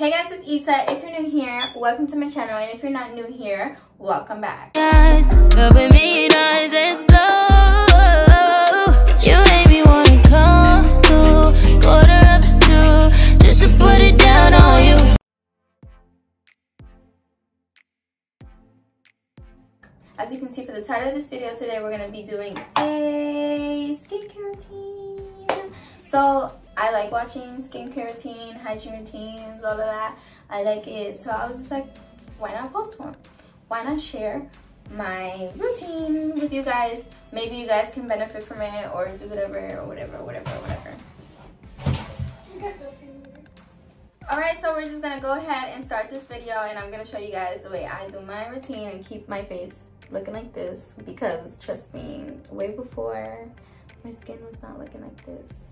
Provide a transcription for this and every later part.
Hey guys, it's Issa. If you're new here, welcome to my channel. And if you're not new here, welcome back. Guys, open me nice and slow. You made me wanna come through, quarter up to two, just to put it down on you. As you can see for the title of this video today, we're going to be doing a skincare routine. So I like watching skincare routine, hygiene routines, all of that. I like it. So I was just like, why not post one? Why not share my routine with you guys? Maybe you guys can benefit from it or do whatever or whatever, whatever, whatever. Alright, so we're just gonna go ahead and start this video and I'm gonna show you guys the way I do my routine and keep my face looking like this because trust me, way before my skin was not looking like this.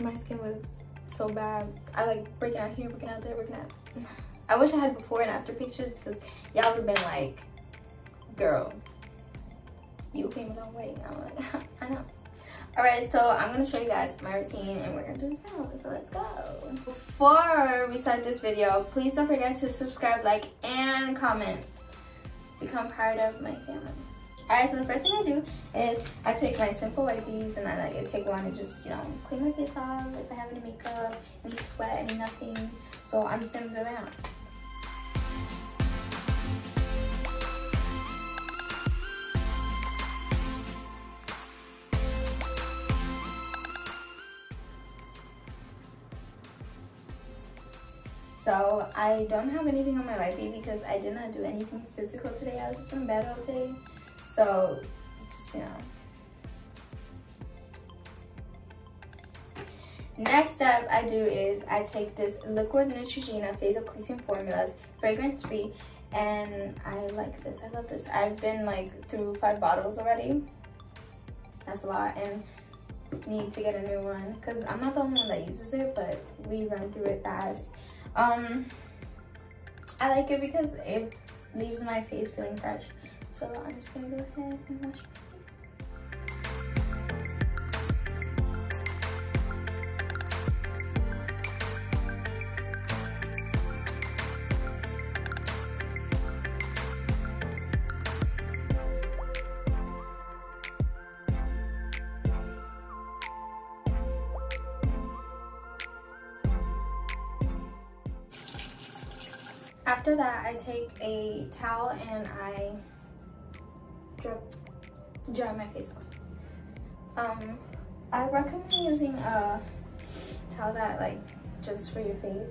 My skin was so bad. I like breaking out here, breaking out there, breaking out. I wish I had before and after pictures because y'all would have been like, girl, you came a long way. I'm like, I know. All right, so I'm gonna show you guys my routine and we're gonna do this now, so let's go. Before we start this video, please don't forget to subscribe, like, and comment. Become part of my family. All right, so the first thing I do is I take my simple wipes and I like take one and just, you know, clean my face off if I have any makeup, any sweat, any nothing. So I'm just gonna do that. So I don't have anything on my wifey because I did not do anything physical today. I was just in bed all day. So just, you know. Next step I do is I take this Liquid Neutrogena Facial Cleansing Formulas, fragrance free, and I like this, I love this. I've been like through five bottles already. That's a lot, and need to get a new one because I'm not the only one that uses it, but we run through it fast. Um, I like it because it leaves my face feeling fresh. So I'm just gonna go ahead and wash my face. After that, I take a towel and I dry my face off. Um, I recommend using a towel that like just for your face.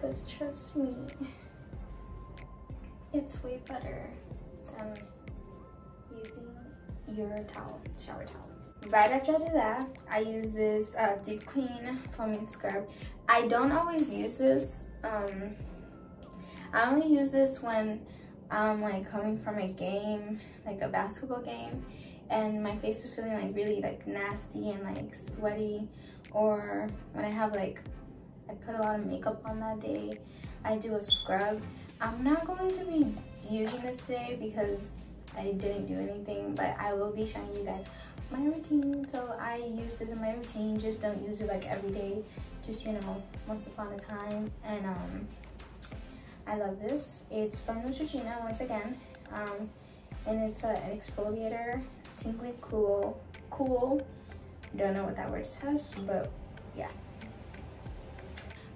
Cause trust me, it's way better than using your towel, shower towel. Right after I do that, I use this uh, Deep Clean Foaming Scrub. I don't always use this. Um, I only use this when I'm like coming from a game, like a basketball game, and my face is feeling like really like nasty and like sweaty, or when I have like, I put a lot of makeup on that day, I do a scrub. I'm not going to be using this today because I didn't do anything, but I will be showing you guys my routine. So I use this in my routine, just don't use it like every day, just you know, once upon a time. And um, I love this. It's from Neutrogena once again, um, and it's a, an exfoliator, tingly cool, cool. Don't know what that word says, but yeah.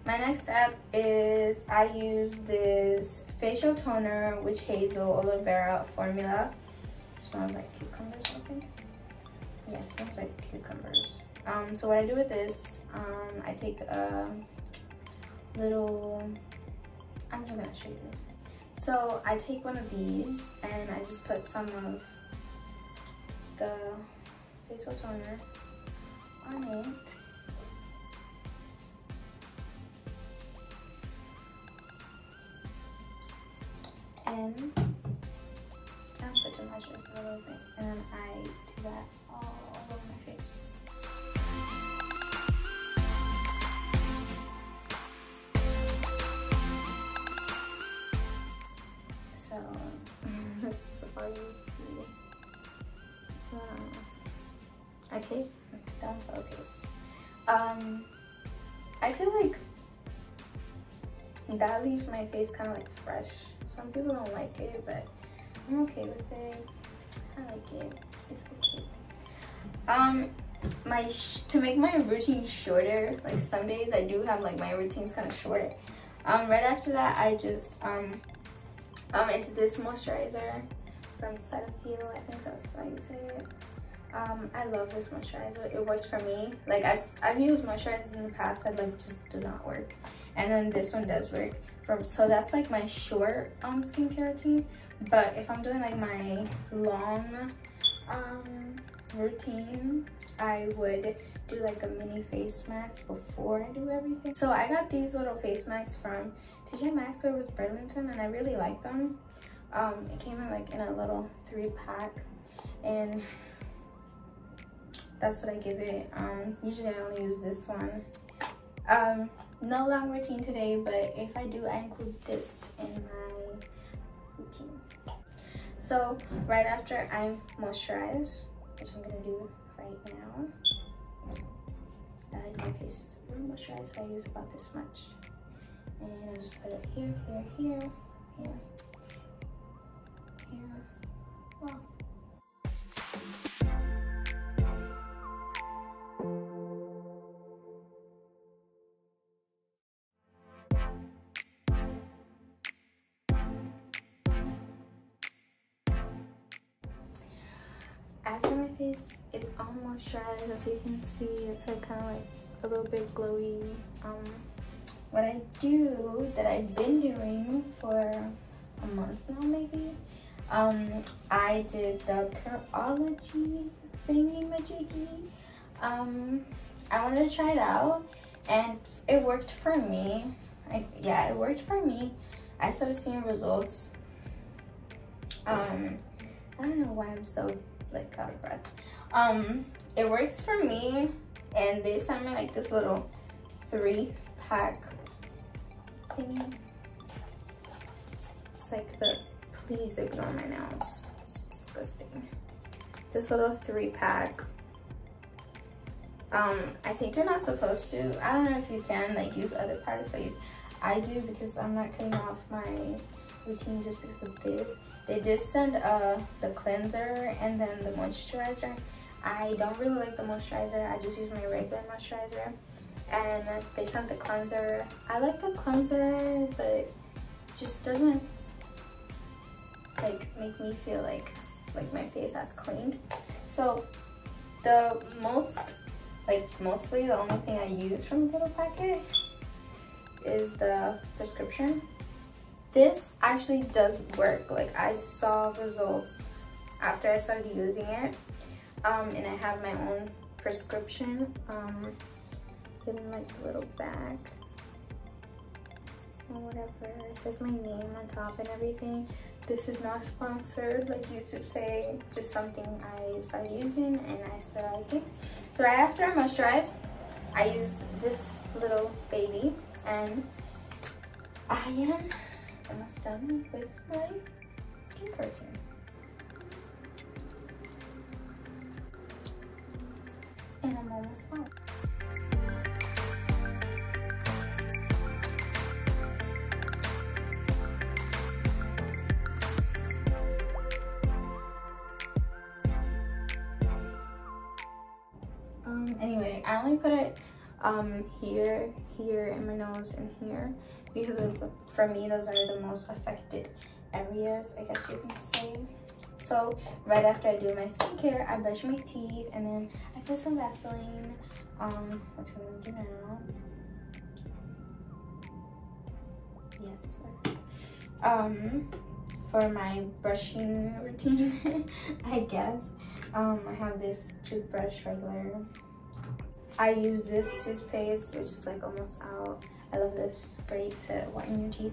My next step is I use this facial toner, Witch Hazel Aloe Vera formula. It smells like cucumbers, think. Yeah, it smells like cucumbers. Um, so what I do with this, um, I take a little, I'm gonna show you. So I take one of these and I just put some of the facial toner on it. And I put to measure a little bit and then I okay, don't focus. Um, I feel like that leaves my face kind of like fresh. Some people don't like it, but I'm okay with it. I like it. It's okay. Um, my to make my routine shorter, like some days I do have like my routine's kind of short. Um, right after that, I just um, um, it's this moisturizer from Cetaphil. I think that's how you say it. Um, I love this moisturizer. It works for me. Like I've, I've used moisturizers in the past that like just do not work. And then this one does work. From So that's like my short um, skincare routine. But if I'm doing like my long um, routine, I would do like a mini face mask before I do everything. So I got these little face masks from TJ Maxx or was Burlington and I really like them. Um, it came in like in a little three pack and that's what I give it. Um, usually I only use this one. Um, no long routine today, but if I do, I include this in my routine. So right after I moisturize, which I'm gonna do right now. I my face super moisturized, so I use about this much. And I just put it here, here, here. Moisturized as you can see it's like kind of like a little bit glowy um what i do that i've been doing for a month now maybe um i did the Curology thingy majiggy um i wanted to try it out and it worked for me. Yeah it worked for me. I started seeing results. Um i don't know why i'm so like out of breath. Um, it works for me, and they sent me like this little three pack thingy. It's like the, please ignore my nails. It's disgusting. This little three pack. Um, I think you're not supposed to. I don't know if you can like use other products I use. I do because I'm not cutting off my routine just because of this. They did send uh, the cleanser and then the moisturizer. I don't really like the moisturizer. I just use my regular moisturizer. And they sent the cleanser. I like the cleanser, but it just doesn't like make me feel like like my face has cleaned. So the most, like mostly the only thing I use from the little packet is the prescription this actually does work like i saw results after i started using it um, and i have my own prescription um it's in like a little bag. Or whatever it says my name on top and everything. This is not sponsored like youtube say just something i started using and i started liking. So right after i moisturize i use this little baby and i am almost done with my skin routine. Um, anyway, I only put it um, here, here, in my nose, and here because for me those are the most affected areas I guess you can say so right after I do my skincare I brush my teeth and then I put some Vaseline um which I'm gonna do now yes sir. um for my brushing routine I guess um I have this toothbrush regular I use this toothpaste which is like almost out I love this. Great to whiten your teeth.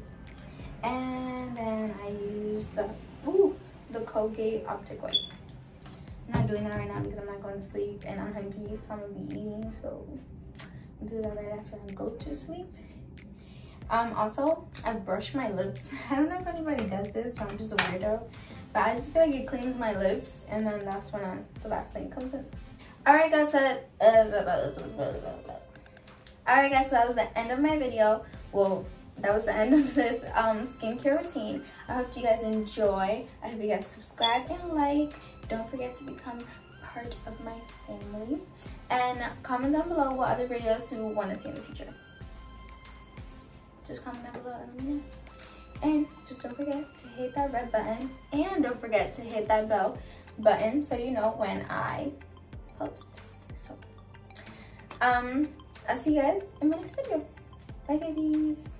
And then I use the, ooh, the Colgate Optic White. I'm not doing that right now because I'm not going to sleep and I'm hungry, so I'm gonna be eating. So I'll do that right after I go to sleep. Um, also, I brush my lips. I don't know if anybody does this, so I'm just a weirdo. But I just feel like it cleans my lips, and then that's when I, the last thing comes in. Alright guys, uh, Alright guys, so that was the end of my video. Well, that was the end of this um, skincare routine. I hope you guys enjoy. I hope you guys subscribe and like. Don't forget to become part of my family. And comment down below what other videos you want to see in the future. Just comment down below and. And just don't forget to hit that red button. And don't forget to hit that bell button so you know when I post. So, um, I'll see you guys in my next video. Bye, babies.